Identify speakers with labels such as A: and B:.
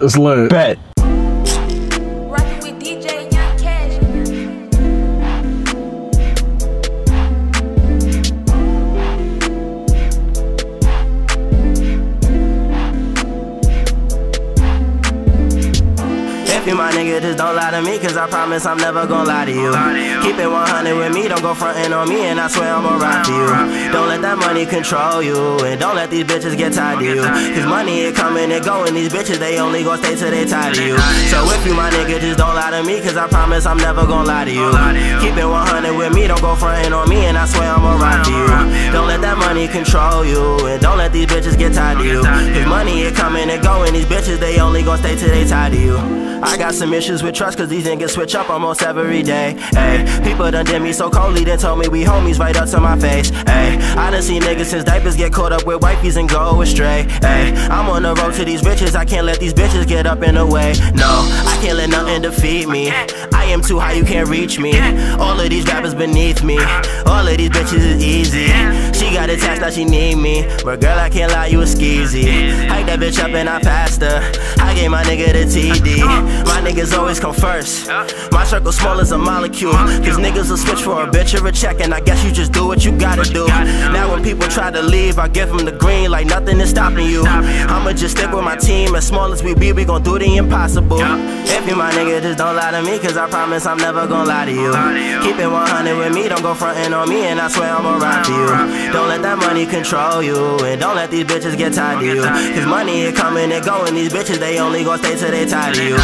A: It's lit.
B: Bet.
C: If you my nigga, just don't lie to me, cause I promise I'm never gonna lie to you. Keep it 100 with me, don't go frontin' on me, and I swear I'ma ride for you. Don't let that money control you, and don't let these bitches get tied to you. Cause money it coming and going, these bitches they only gon' stay till they tied to you. So if you my nigga, just don't lie to me, cause I promise I'm never gonna lie to you. Keep it 100 with me, don't go frontin' on me, and I swear I'ma ride for you. Don't let that money control you, and don't let these bitches get tied to you. Cause money coming and going, these bitches they only gon' stay till they tied to you. I got some issues with trust cause these niggas switch up almost every day. Ayy, people done did me so coldly, then told me we homies right up to my face. Ayy, I done seen niggas since diapers get caught up with wifeys and go astray. Ayy, I'm on the road to these riches, I can't let these bitches get up in the way. No, I can't let nothing defeat me. Am too high, you can't reach me. All of these rappers beneath me. All of these bitches is easy. She got a task, now she need me. But girl, I can't lie, you a skeezy. Hike that bitch up and I passed her. I gave my nigga the TD. My niggas always come first. My circle small as a molecule. Cause niggas will switch for a bitch or a check. And I guess you just do what you gotta do. Now when people try to leave, I give them the green like nothing is stopping you. I'ma just stick with my team. As small as we be, we gon' do the impossible. If you my nigga, just don't lie to me. Cause I promise I'm never gon' lie to you. Keep it 100 with me, don't go frontin' on me. And I swear I'ma ride for you. Don't let that money control you. And don't let these bitches get tied to you. Cause money it coming and going. These bitches, they only gon' stay till they tired to you.